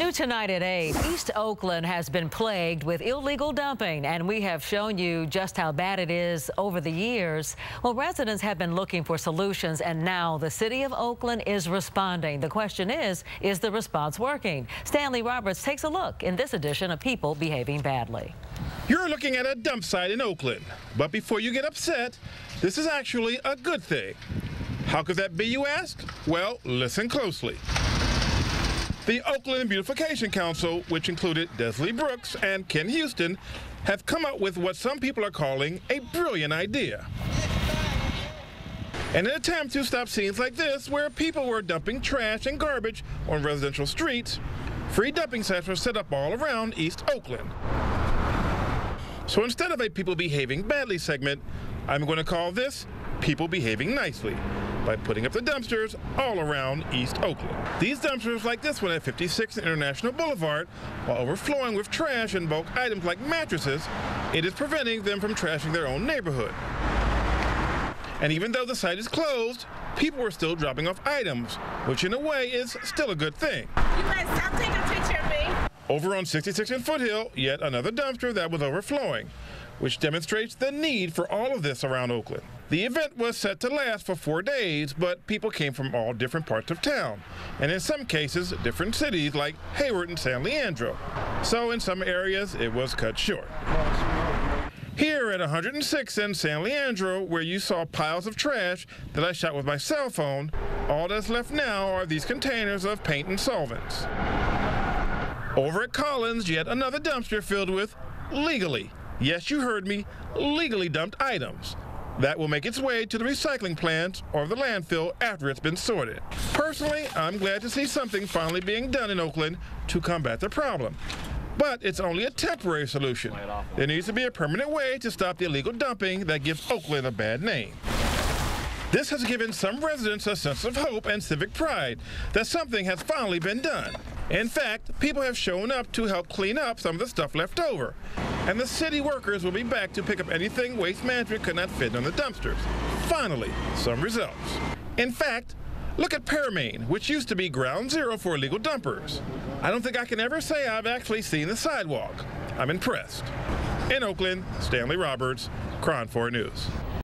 New tonight at 8, East Oakland has been plagued with illegal dumping, and we have shown you just how bad it is over the years. Well, residents have been looking for solutions, and now the city of Oakland is responding. The question is, is the response working? Stanley Roberts takes a look in this edition of People Behaving Badly. You're looking at a dump site in Oakland, but before you get upset, this is actually a good thing. How could that be, you ask? Well, listen closely. The Oakland Beautification Council, which included Desley Brooks and Ken Houston, have come up with what some people are calling a brilliant idea. In an attempt to stop scenes like this, where people were dumping trash and garbage on residential streets, free dumping sites were set up all around East Oakland. So instead of a people behaving badly segment, I'm going to call this people behaving nicely by putting up the dumpsters all around East Oakland. These dumpsters, like this one at 56 International Boulevard, while overflowing with trash and bulk items like mattresses, it is preventing them from trashing their own neighborhood. And even though the site is closed, people are still dropping off items, which in a way is still a good thing. You guys stop taking a picture of me. Over on 66 and Foothill, yet another dumpster that was overflowing, which demonstrates the need for all of this around Oakland. The event was set to last for four days, but people came from all different parts of town, and in some cases, different cities like Hayward and San Leandro. So in some areas, it was cut short. Here at 106 in San Leandro, where you saw piles of trash that I shot with my cell phone, all that's left now are these containers of paint and solvents. Over at Collins, yet another dumpster filled with legally, yes, you heard me, legally dumped items. That will make its way to the recycling plant or the landfill after it's been sorted. Personally, I'm glad to see something finally being done in Oakland to combat the problem. But it's only a temporary solution. There needs to be a permanent way to stop the illegal dumping that gives Oakland a bad name. This has given some residents a sense of hope and civic pride that something has finally been done. In fact, people have shown up to help clean up some of the stuff left over. And the city workers will be back to pick up anything waste management could not fit on the dumpsters. Finally, some results. In fact, look at Pearmain, which used to be ground zero for illegal dumpers. I don't think I can ever say I've actually seen the sidewalk. I'm impressed. In Oakland, Stanley Roberts, KRON 4 News.